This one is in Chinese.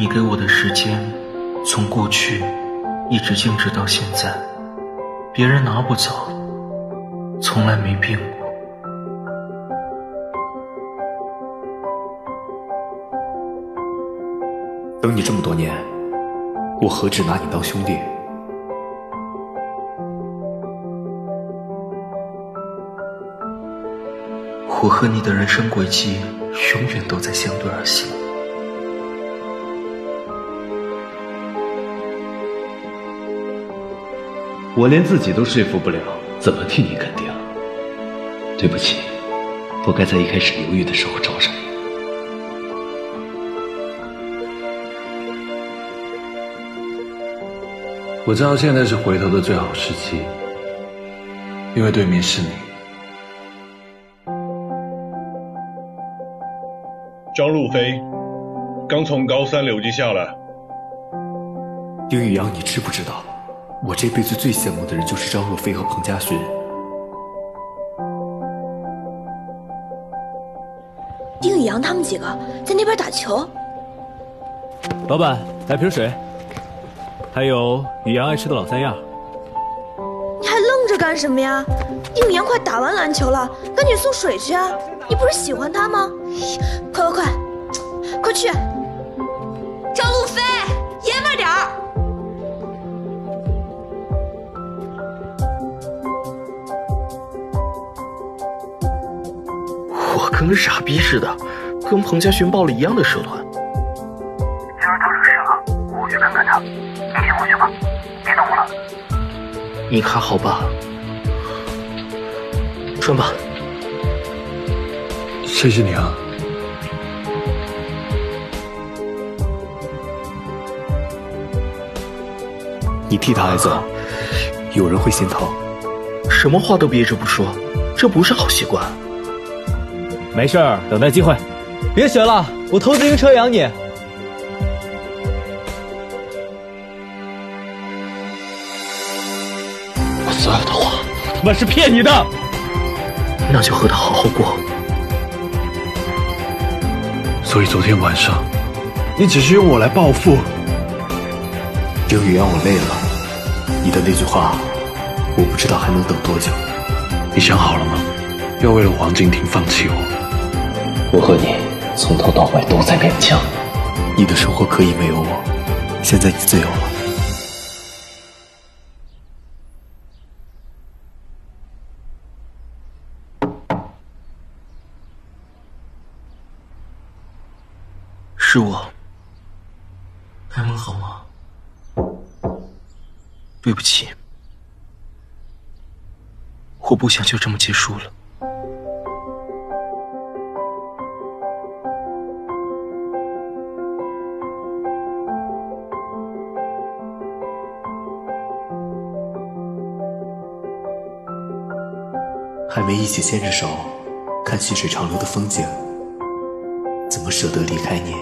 你给我的时间，从过去一直静止到现在，别人拿不走，从来没变过。等你这么多年，我何止拿你当兄弟？我和你的人生轨迹永远都在相对而行。我连自己都说服不了，怎么替你肯定？对不起，不该在一开始犹豫的时候找上你。我知道现在是回头的最好时机，因为对面是你。张路飞刚从高三留级下来。丁宇阳，你知不知道，我这辈子最羡慕的人就是张若飞和彭佳勋。丁宇阳他们几个在那边打球。老板，来瓶水，还有宇阳爱吃的老三样。你还愣着干什么呀？丁宇阳快打完篮球了，赶紧送水去啊！你不是喜欢他吗？快快快，快去！张路飞，跟傻逼似的，跟彭家勋报了一样的社团。今儿他惹事了，我去看看他。你先回去吧，别等我了。你还好吧？穿吧。谢谢你啊。你替他挨揍，有人会心疼。什么话都憋着不说，这不是好习惯。没事儿，等待机会。别学了，我投自行车养你。我所有的话，他妈是骗你的。那就和他好好过。所以昨天晚上，你只是用我来报复。丁宇阳，我累了。你的那句话，我不知道还能等多久。你想好了吗？要为了黄敬亭放弃我？我和你从头到尾都在勉强。你的生活可以没有我，现在你自由了。是我，开门好吗？对不起，我不想就这么结束了。还没一起牵着手看细水长流的风景，怎么舍得离开你？